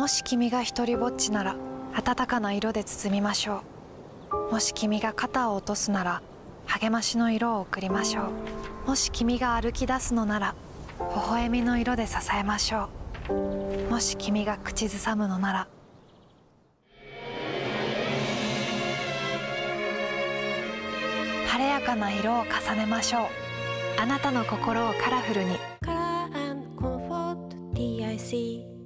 もし君が一りぼっちなら暖かな色で包みましょう。もし君が肩を落とすなら励ましの色を送りましょう。もし君が歩き出すのなら微笑みの色で支えましょう。もし君が口ずさむのなら晴れやかな色を重ねましょう。あなたの心をカラフルに。カラーコンフォート DIC